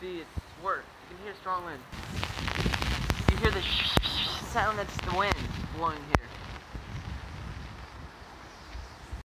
See, it's worse. You can hear strong wind. You hear the sound that's the wind blowing here.